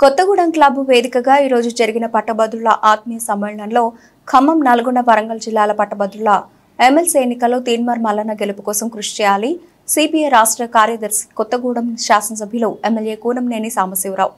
Kothagudem club వేదికగా ఈరోజు జరిగిన పట్టభద్రుల ఆత్మీయ సమ్మేళనంలో ఖమ్మం నల్గొండ వరంగల్ జిల్లాల పట్టభద్రుల ఎమ్మెల్సీ ఎన్నికల్లో తీన్మార్ మల్లన్న గెలుపు కోసం కృషి చేయాలి. సిపిఐ రాష్ట్ర కార్యదర్శి కొత్తగూడెం శాసనసభ్యులు ఎమ్మెల్యే కూనంనేని సాంబశివరావు.